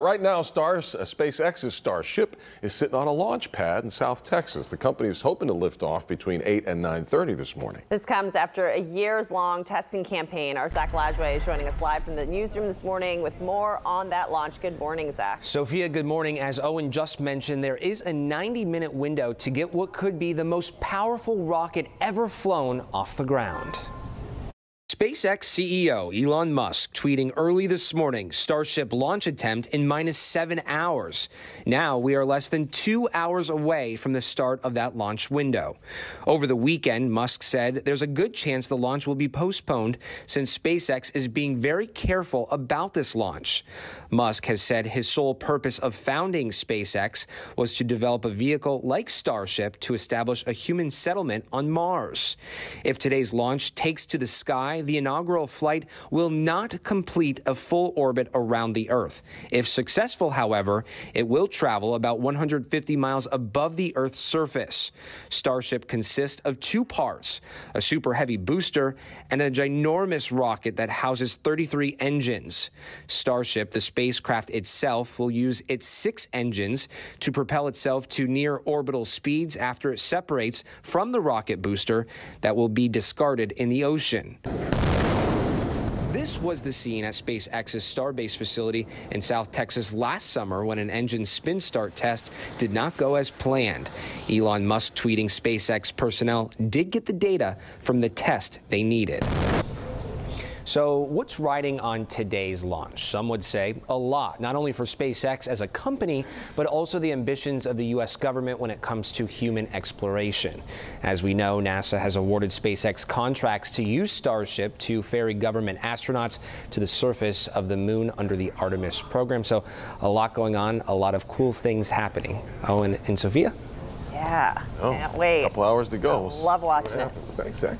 Right now, Stars, uh, SpaceX's Starship is sitting on a launch pad in South Texas. The company is hoping to lift off between 8 and 9.30 this morning. This comes after a years-long testing campaign. Our Zach Lajwe is joining us live from the newsroom this morning with more on that launch. Good morning, Zach. Sophia, good morning. As Owen just mentioned, there is a 90-minute window to get what could be the most powerful rocket ever flown off the ground. SpaceX CEO Elon Musk tweeting early this morning Starship launch attempt in minus seven hours. Now we are less than two hours away from the start of that launch window. Over the weekend, Musk said there's a good chance the launch will be postponed since SpaceX is being very careful about this launch. Musk has said his sole purpose of founding SpaceX was to develop a vehicle like Starship to establish a human settlement on Mars. If today's launch takes to the sky, the inaugural flight will not complete a full orbit around the Earth. If successful, however, it will travel about 150 miles above the Earth's surface. Starship consists of two parts a super heavy booster and a ginormous rocket that houses 33 engines. Starship, the spacecraft itself, will use its six engines to propel itself to near orbital speeds after it separates from the rocket booster that will be discarded in the ocean. This was the scene at SpaceX's Starbase facility in South Texas last summer when an engine spin start test did not go as planned. Elon Musk tweeting SpaceX personnel did get the data from the test they needed. So, what's riding on today's launch? Some would say a lot, not only for SpaceX as a company, but also the ambitions of the U.S. government when it comes to human exploration. As we know, NASA has awarded SpaceX contracts to use Starship to ferry government astronauts to the surface of the moon under the Artemis program. So, a lot going on, a lot of cool things happening. Owen and, and Sophia? Yeah, oh, can't wait. A couple hours to go. I love watching it. Thanks, Zach.